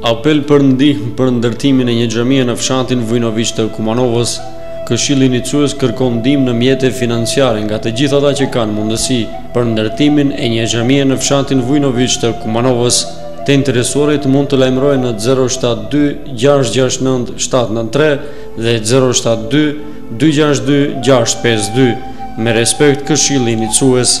Apel për ndihmë për ndërtimin e një xhamie në fshatin Vujnoviq të Kumanovës. Këshilli iniciues kërkon ndihmë në mjete financiare nga të gjithë ata që kanë mundësi për ndërtimin e një xhamie në fshatin Vujnoviq të Kumanovës. Të interesuarit mund të lajmërohen në 072 669 793 dhe 072 262 652. Me respekt Këshilli iniciues.